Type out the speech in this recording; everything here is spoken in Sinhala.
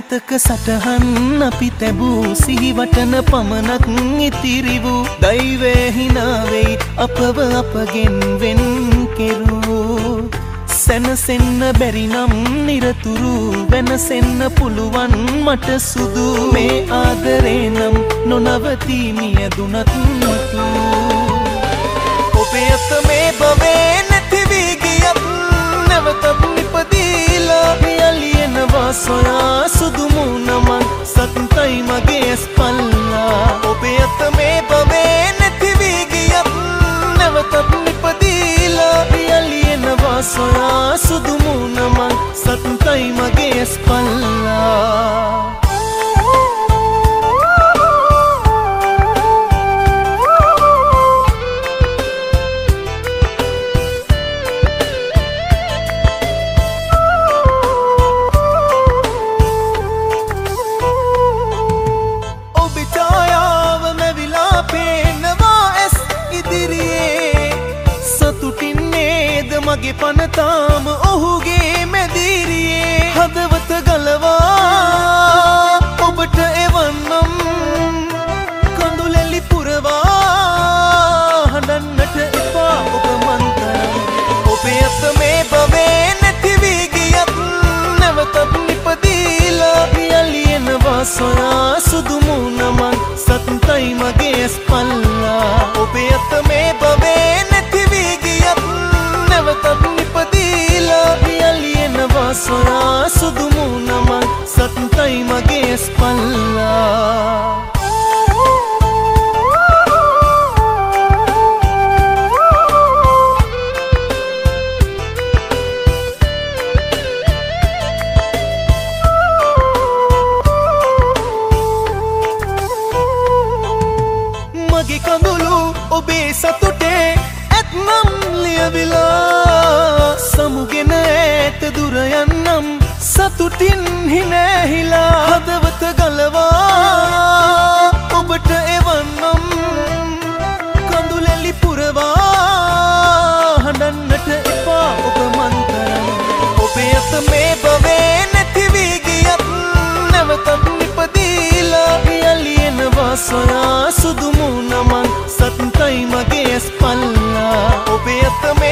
සටහන් අපි තැබූ සිහිවටන පමණක් ඉතිරි වූ දෛවයහිනාවෙයි අපව අපගෙන් වෙන් කෙරූ. සැනසෙන්න බැරිනම් නිරතුරු වෙනසෙන්න පුළුවන් මට සුදු. මේ ආදරේ නම් නොනවතීමිය දුනත් මතු ඔබේ අත මේ බවේ ඇස් පල්ලා. ඔබේ අත මේ බවේ නැතිවී ගියත් නැවතත් නිපදීලා. යලියනවා සොයා මගේ පනතාම ඔහුගේ මැදිරියේ හදවත ගලවා. ඔබට එවන්නම් කඳුලෙලි පුරවා. හඬන්නට එපා ඔබ මන්තරම් ඔබේ අත මේ බවේ නැතිවී ගියත් නැවතත් නිපදීලා යලියනවා සොයා සුදුමුණමන් සත්තයි මගේ ඇස් සොයා සුදුමුණමන් සත්තයි මගේ ඇස් පල්ලා මගේ කඳුළු ඔබේ සතුටේ ඇත්නම් ලියවිලා. සතුටින් හිනෑහිලා හදවත ගලවා. ඔබට එවන්නම් කඳුලෙලි පුරවා. හඬන්නට එපා ඔබ මන්තරම් ඔබේ අත මේ බවේ නැතිවී ගියත් නැවතත් නිපදීලා යලියෙනවා සොයා සුදුමුණමන් සත්තයි මගේ ස්පල්ලා. ඔබේ අත මේ